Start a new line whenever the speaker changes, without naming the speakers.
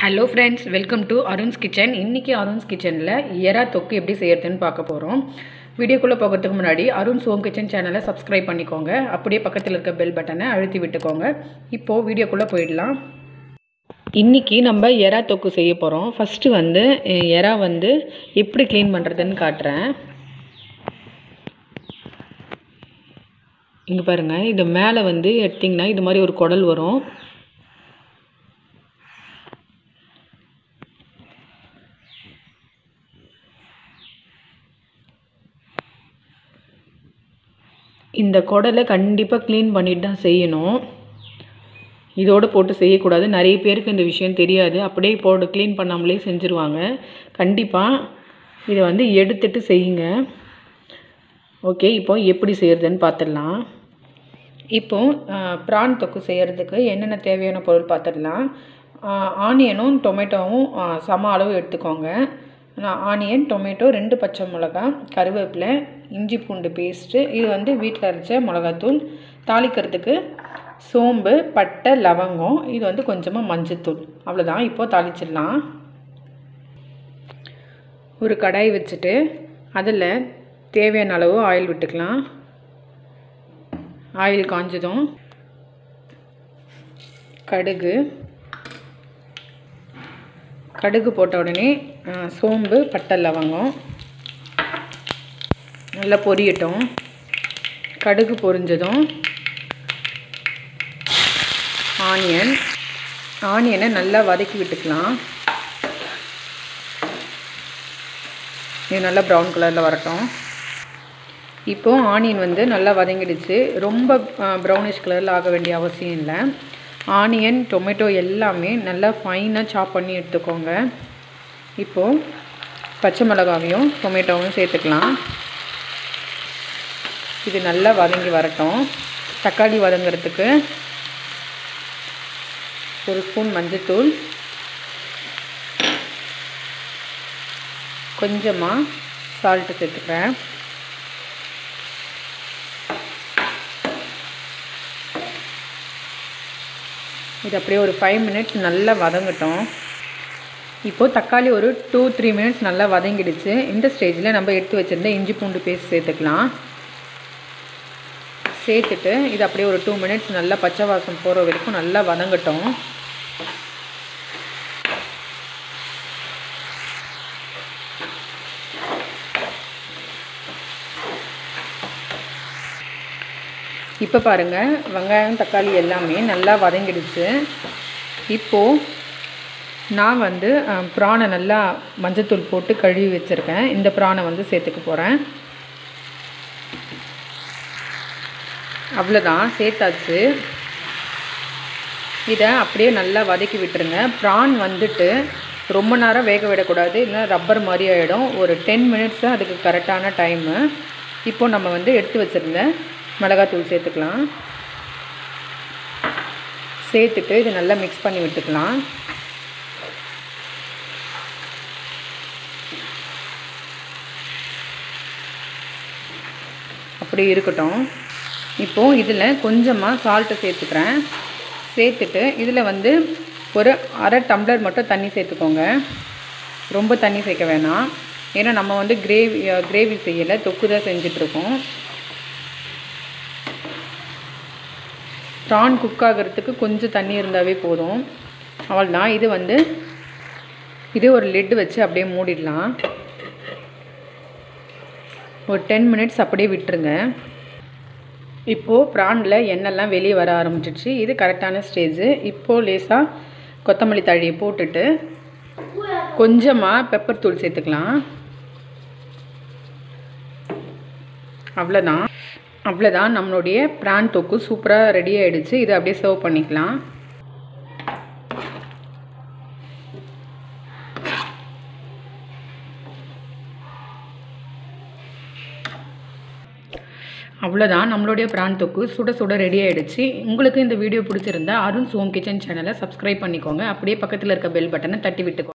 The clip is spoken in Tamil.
Hello friends welcome to Arun's kitchen இன்றைக்கி அருண்ஸ் கிச்சனில் எறா தொக்கு எப்படி செய்யறதுன்னு பார்க்க போகிறோம் வீடியோக்குள்ளே போகிறதுக்கு முன்னாடி அருண்ஸ் ஹோம் கிச்சன் சேனலை சப்ஸ்கிரைப் பண்ணிக்கோங்க. அப்படியே பக்கத்தில் இருக்க பெல் பட்டனை அழுத்தி விட்டுக்கோங்க. இப்போது வீடியோக்குள்ளே போயிடலாம். இன்றைக்கி நம்ம எறா தொக்கு செய்ய போகிறோம் ஃபஸ்ட்டு வந்து எறா வந்து எப்படி க்ளீன் பண்ணுறதுன்னு காட்டுறேன். இங்கே பாருங்கள் இது மேலே வந்து எடுத்திங்கன்னா இது மாதிரி ஒரு குடல் வரும். இந்த குடலை கண்டிப்பாக க்ளீன் பண்ணிட்டு தான் செய்யணும். இதோடு போட்டு செய்யக்கூடாது. நிறைய பேருக்கு இந்த விஷயம் தெரியாது. அப்படியே போட்டு க்ளீன் பண்ணாமலே செஞ்சுருவாங்க. கண்டிப்பாக இதை வந்து எடுத்துட்டு செய்யுங்க. ஓகே இப்போ எப்படி செய்கிறதுன்னு பார்த்துடலாம் இப்போ ப்ரான் தொக்கு செய்கிறதுக்கு என்னென்ன தேவையான பொருள் பார்த்துடலாம் ஆனியனும் டொமேட்டோவும் சம அளவு எடுத்துக்கோங்க. நான் ஆனியன் டொமேட்டோ ரெண்டு பச்சை மிளகாய் கருவேப்பிலை இஞ்சி பூண்டு பேஸ்ட்டு இது வந்து வீட்டில் அரைச்ச மிளகாத்தூள் தாளிக்கிறதுக்கு சோம்பு பட்டை லவங்கம் இது வந்து கொஞ்சமாக மஞ்சத்தூள். அவ்வளோதான் இப்போது தாளிச்சிடலாம். ஒரு கடாய் வச்சுட்டு அதில் தேவையான அளவு ஆயில் விட்டுக்கலாம். ஆயில் காஞ்சதும் கடுகு கடுகு போட்ட உடனே சோம்பு பட்டை லவங்கம் நல்லா பொரியட்டும். கடுகு பொரிஞ்சதும் ஆனியன். ஆனியனை நல்லா வதக்கி விட்டுக்கலாம். இது நல்லா ப்ரௌன் கலரில் வரட்டும். இப்போது ஆனியன் வந்து நல்லா வதங்கிடுச்சு. ரொம்ப ப்ரௌனிஷ் கலரில் ஆக வேண்டிய அவசியம் இல்லை. ஆனியன் டொமேட்டோ எல்லாமே நல்லா ஃபைனாக சாப் பண்ணி எடுத்துக்கோங்க. இப்போது பச்சை மிளகாவையும் டொமேட்டோவும் சேர்த்துக்கலாம். இது நல்லா வதங்கி வரட்டும். தக்காளி வதங்கிறதுக்கு ஒரு ஸ்பூன் மஞ்சத்தூள். கொஞ்சமாக சால்ட்டு சேர்த்துக்கிறேன். இது அப்படியே ஒரு ஃபைவ் மினிட்ஸ் நல்லா வதங்கட்டும். இப்போது தக்காளி ஒரு டூ த்ரீ மினிட்ஸ் நல்லா வதங்கிடுச்சு. இந்த ஸ்டேஜில் நம்ம எடுத்து வச்சுருந்த இஞ்சி பூண்டு பேஸ்ட் சேர்த்துக்கலாம். சேர்த்துட்டு இது அப்படியே ஒரு டூ மினிட்ஸ் நல்லா பச்சை வாசம் போகிற வரைக்கும் நல்லா வதங்கட்டும். இப்போ பாருங்கள் வெங்காயம் தக்காளி எல்லாமே நல்லா வதங்கிடுச்சு. இப்போது நான் வந்து அஹ், ப்ரானை நல்லா மஞ்சத்தூள் போட்டு கழுவி வச்சுருக்கேன். இந்த ப்ரானை வந்து சேர்த்துக்க போகிறேன் அவ்வளோதான் சேர்த்தாச்சு. இதை அப்படியே நல்லா வதக்கி விட்டுருங்க. ப்ரான் வந்துட்டு ரொம்ப நேரம் வேக விடக்கூடாது இல்லை ரப்பர் மாதிரி ஆகிடும் ஒரு டென் மினிட்ஸ் தான் அதுக்கு கரெக்டான டைமு இப்போ நம்ம வந்து எடுத்து வச்சுருந்த மிளகாத்தூள் சேர்த்துக்கலாம். சேர்த்துட்டு இதை நல்லா மிக்ஸ் பண்ணி விட்டுக்கலாம். அப்படி இருக்கட்டும். இப்போது இதில் கொஞ்சமாக சால்ட்டு சேர்த்துக்கிறேன். சேர்த்துட்டு இதில் வந்து ஒரு அரை டம்ளர் மட்டும் தண்ணி சேர்த்துக்கோங்க. ரொம்ப தண்ணி சேர்க்க வேணாம். ஏன்னா நம்ம வந்து கிரேவி கிரேவி செய்யலை தொக்கு தான் செஞ்சிட்ருக்கோம் ப்ரான் குக் ஆகிறதுக்கு கொஞ்சம் தண்ணி இருந்தாவே போதும். அவ்வளோதான் இது வந்து இது ஒரு லெட் வச்சு அப்படியே மூடிடலாம். ஒரு டென் மினிட்ஸ் அப்படியே விட்டுருங்க. இப்போது ப்ரானில் எண்ணெய்லாம் வெளியே வர ஆரம்பிச்சிடுச்சு. இது கரெக்டான ஸ்டேஜு. இப்போது லேசாக கொத்தமல்லி தழையை போட்டுட்டு கொஞ்சமாக பெப்பர் தூள் சேர்த்துக்கலாம். அவ்வளோதான் அவ்வளோதான் நம்மளுடைய பிரான் தொக்கு சூப்பராக ரெடி ஆகிடுச்சு இதை அப்படியே சர்வ் பண்ணிக்கலாம். அவ்வளோதான் நம்மளுடைய ப்ரான் தொக்கு சுட சுட ரெடி ஆகிடுச்சு உங்களுக்கு இந்த வீடியோ பிடிச்சிருந்தா அருண் சோம் கிச்சன் சேனலை சப்ஸ்கிரைப் பண்ணிக்கோங்க. அப்படியே பக்கத்தில் இருக்க பெல் பட்டனை தட்டி விட்டுக்கோங்க.